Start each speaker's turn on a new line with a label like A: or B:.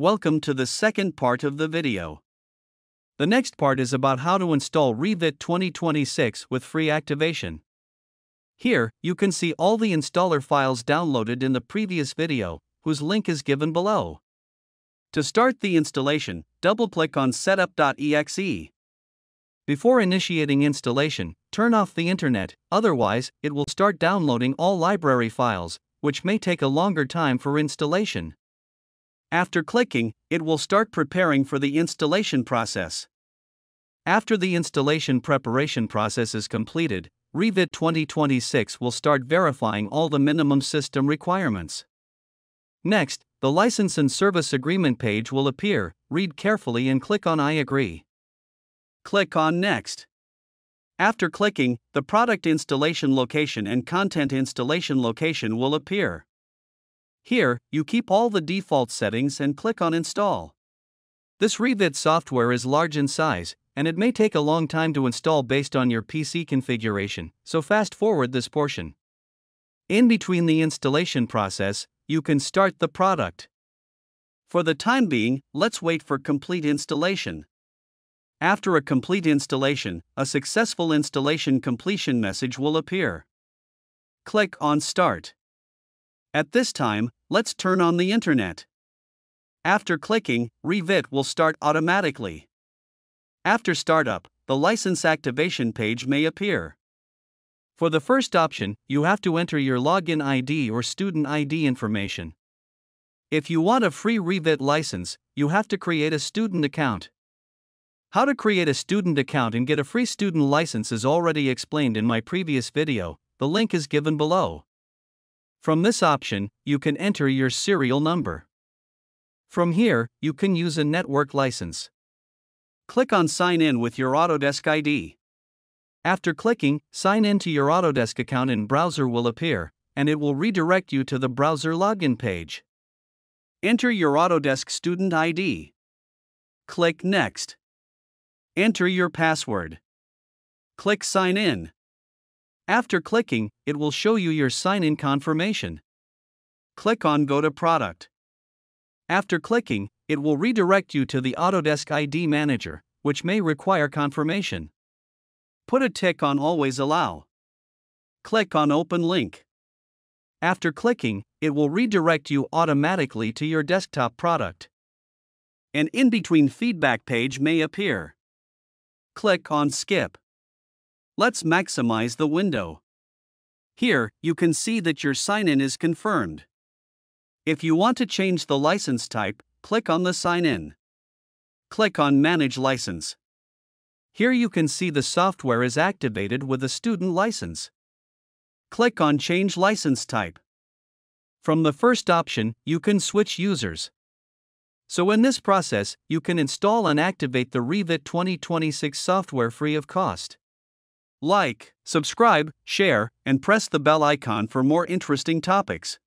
A: welcome to the second part of the video. The next part is about how to install Revit 2026 with free activation. Here, you can see all the installer files downloaded in the previous video, whose link is given below. To start the installation, double-click on setup.exe. Before initiating installation, turn off the internet, otherwise, it will start downloading all library files, which may take a longer time for installation. After clicking, it will start preparing for the installation process. After the installation preparation process is completed, Revit 2026 will start verifying all the minimum system requirements. Next, the License and Service Agreement page will appear, read carefully and click on I agree. Click on Next. After clicking, the product installation location and content installation location will appear. Here, you keep all the default settings and click on Install. This Revit software is large in size, and it may take a long time to install based on your PC configuration, so fast forward this portion. In between the installation process, you can start the product. For the time being, let's wait for complete installation. After a complete installation, a successful installation completion message will appear. Click on Start. At this time, let's turn on the internet. After clicking, Revit will start automatically. After startup, the license activation page may appear. For the first option, you have to enter your login ID or student ID information. If you want a free Revit license, you have to create a student account. How to create a student account and get a free student license is already explained in my previous video, the link is given below. From this option, you can enter your serial number. From here, you can use a network license. Click on Sign in with your Autodesk ID. After clicking, sign in to your Autodesk account in browser will appear, and it will redirect you to the browser login page. Enter your Autodesk student ID. Click Next. Enter your password. Click Sign In. After clicking, it will show you your sign in confirmation. Click on Go to Product. After clicking, it will redirect you to the Autodesk ID Manager, which may require confirmation. Put a tick on Always Allow. Click on Open Link. After clicking, it will redirect you automatically to your desktop product. An in between feedback page may appear click on Skip. Let's maximize the window. Here, you can see that your sign-in is confirmed. If you want to change the license type, click on the Sign-in. Click on Manage License. Here you can see the software is activated with a student license. Click on Change License Type. From the first option, you can switch users. So in this process, you can install and activate the Revit 2026 software free of cost. Like, subscribe, share, and press the bell icon for more interesting topics.